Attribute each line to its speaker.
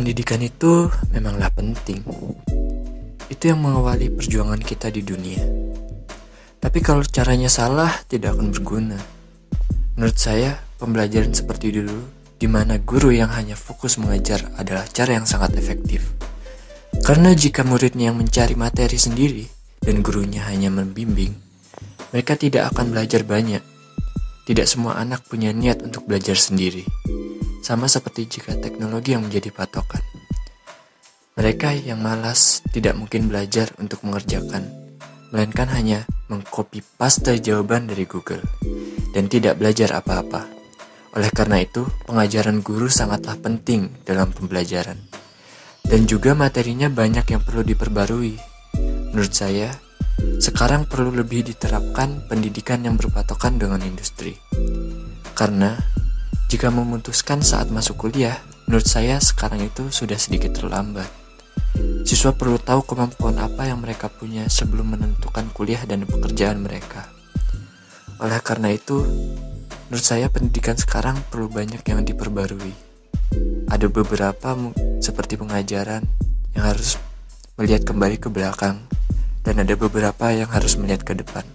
Speaker 1: Pendidikan itu memanglah penting. Itu yang mengawali perjuangan kita di dunia. Tapi kalau caranya salah, tidak akan berguna. Menurut saya, pembelajaran seperti dulu, di mana guru yang hanya fokus mengajar adalah cara yang sangat efektif. Karena jika muridnya yang mencari materi sendiri dan gurunya hanya membimbing, mereka tidak akan belajar banyak. Tidak semua anak punya niat untuk belajar sendiri sama seperti jika teknologi yang menjadi patokan. Mereka yang malas tidak mungkin belajar untuk mengerjakan, melainkan hanya mengcopy paste jawaban dari Google dan tidak belajar apa-apa. Oleh karena itu, pengajaran guru sangatlah penting dalam pembelajaran. Dan juga materinya banyak yang perlu diperbarui. Menurut saya, sekarang perlu lebih diterapkan pendidikan yang berpatokan dengan industri. Karena jika memutuskan saat masuk kuliah, menurut saya sekarang itu sudah sedikit terlambat. Siswa perlu tahu kemampuan apa yang mereka punya sebelum menentukan kuliah dan pekerjaan mereka. Oleh karena itu, menurut saya pendidikan sekarang perlu banyak yang diperbarui. Ada beberapa seperti pengajaran yang harus melihat kembali ke belakang dan ada beberapa yang harus melihat ke depan.